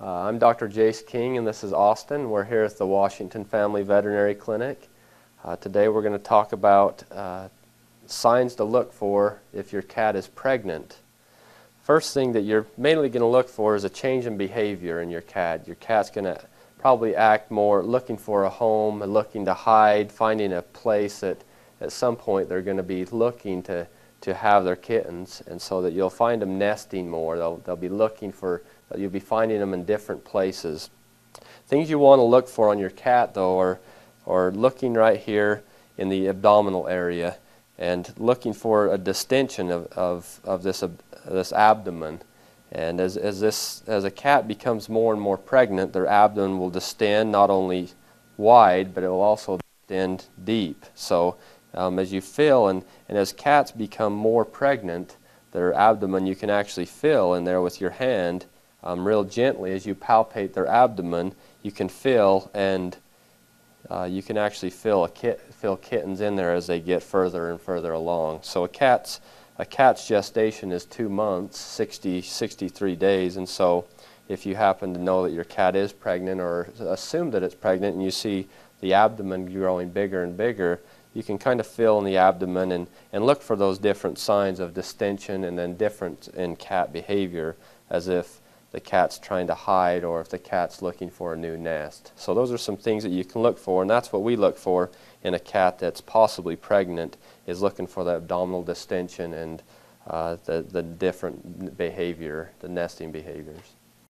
Uh, I'm Dr. Jace King, and this is Austin. We're here at the Washington Family Veterinary Clinic. Uh, today we're going to talk about uh, signs to look for if your cat is pregnant. First thing that you're mainly going to look for is a change in behavior in your cat. Your cat's going to probably act more looking for a home, looking to hide, finding a place that at some point they're going to be looking to, to have their kittens, and so that you'll find them nesting more. They'll, they'll be looking for You'll be finding them in different places. Things you want to look for on your cat, though, are, are looking right here in the abdominal area and looking for a distension of, of, of this, uh, this abdomen. And as, as, this, as a cat becomes more and more pregnant, their abdomen will distend not only wide, but it will also distend deep. So um, as you feel, and, and as cats become more pregnant, their abdomen you can actually feel in there with your hand um, real gently as you palpate their abdomen, you can feel and uh, you can actually feel a kit, feel kittens in there as they get further and further along. So a cat's a cat's gestation is two months, 60, 63 days, and so if you happen to know that your cat is pregnant or assume that it's pregnant and you see the abdomen growing bigger and bigger, you can kind of feel in the abdomen and, and look for those different signs of distension and then difference in cat behavior as if the cat's trying to hide or if the cat's looking for a new nest. So those are some things that you can look for, and that's what we look for in a cat that's possibly pregnant, is looking for the abdominal distension and uh, the, the different behavior, the nesting behaviors.